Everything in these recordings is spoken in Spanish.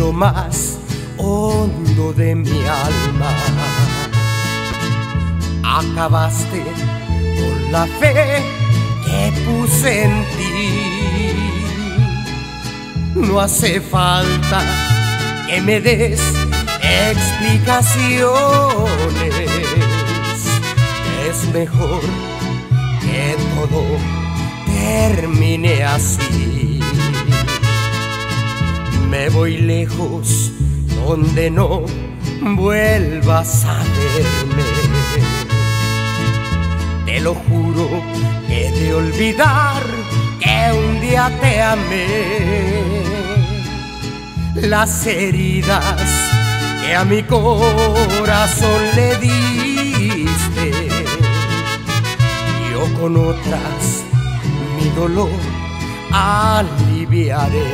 lo más hondo de mi alma. Acabaste con la fe que puse en ti. No hace falta que me des explicaciones. Es mejor que todo termine así. Me voy lejos donde no vuelvas a verme. Te lo juro que de olvidar que un día te amé. Las heridas que a mi corazón le diste, yo con otras mi dolor aliviaré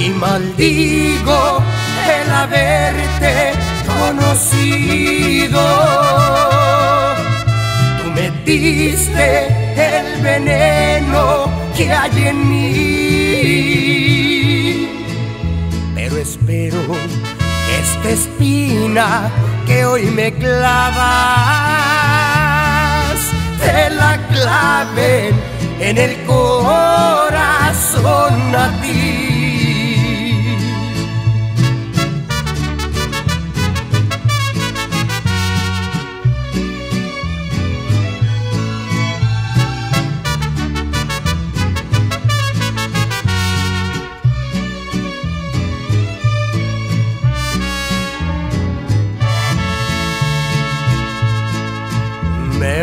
y maldigo el haberte conocido. Tú me diste el veneno que hay en mí, pero espero que esta espina que hoy me clavas te la claven en el corazón a ti.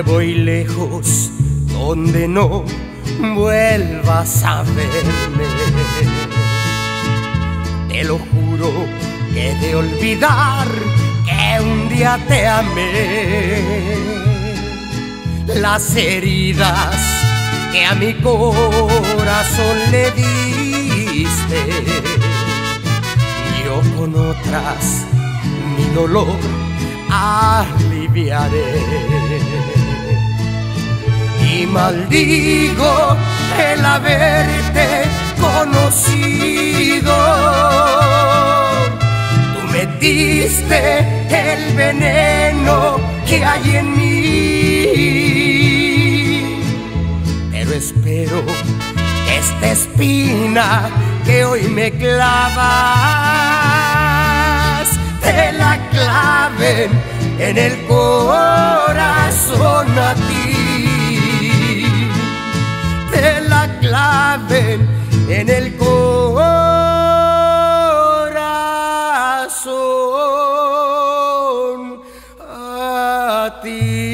Voy lejos donde no vuelvas a verme. Te lo juro que de olvidar que un día te amé. Las heridas que a mi corazón le diste, yo con otras mi dolor aliviaré. Maldigo el haberte conocido. Tú me diste el veneno que hay en mí. Pero espero que esta espina que hoy me clavas te la claven en el corazón a ti. Claven en el corazón a ti.